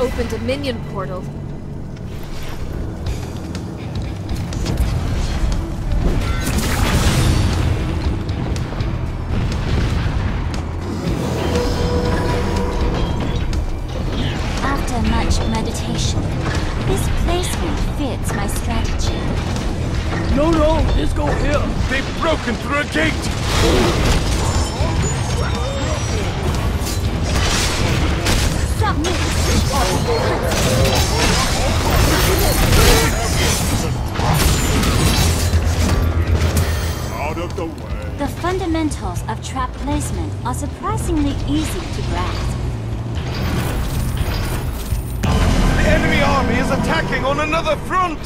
opened a minion portal. After much meditation, this placement fits my strategy. No, no, let's go here. They've broken through a gate! Placement are surprisingly easy to grasp. The enemy army is attacking on another front!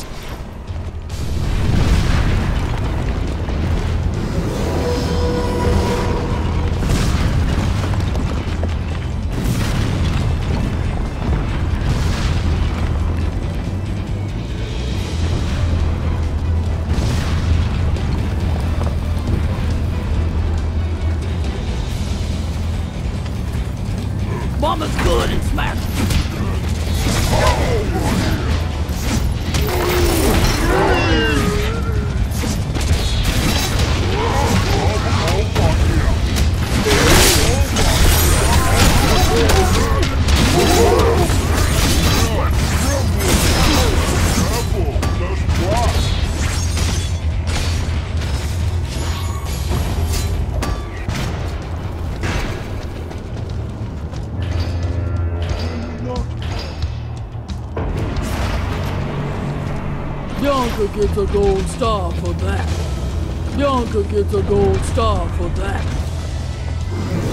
Bionka gets a gold star for that. Bionka gets a gold star for that.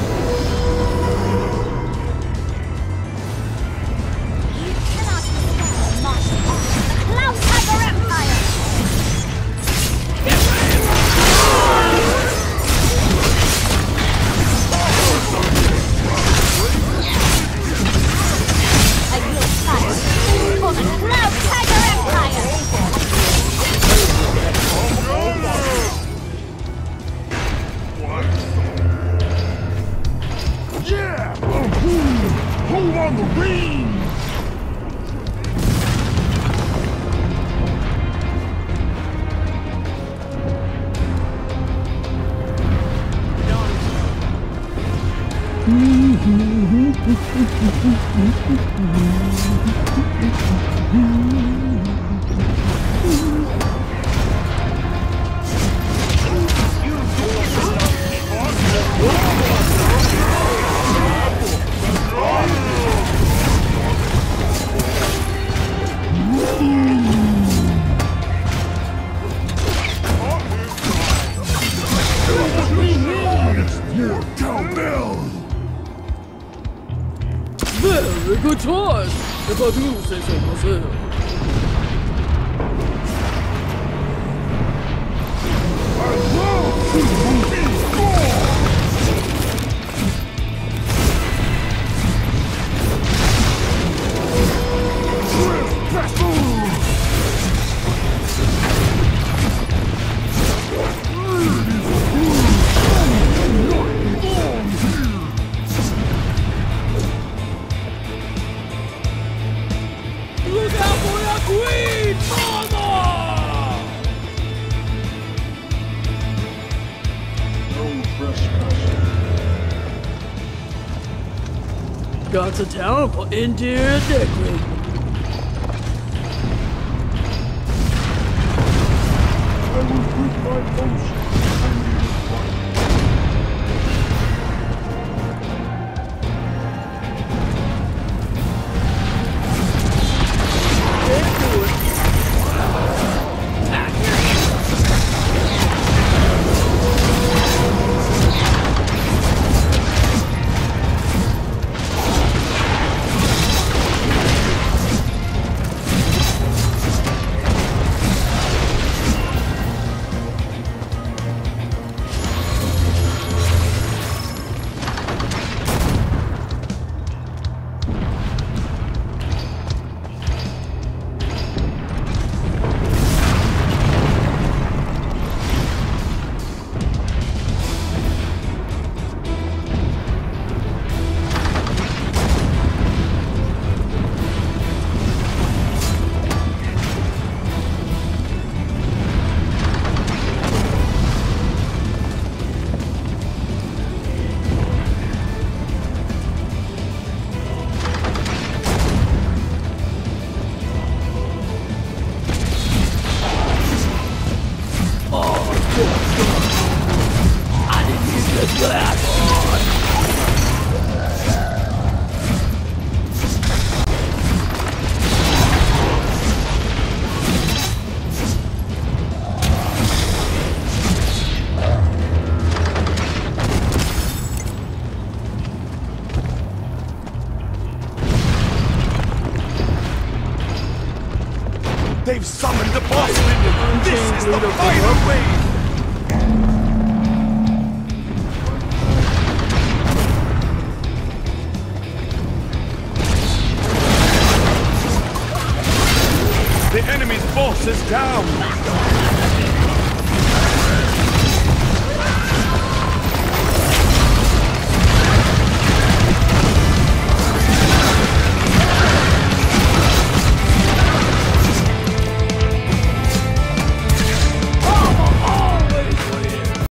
Yeah, cowbell! Very good choice, if I do say so myself. Got a for interior decorating. I will my post. I They've summoned the boss minion! This is the final wave! Enemy's boss is down!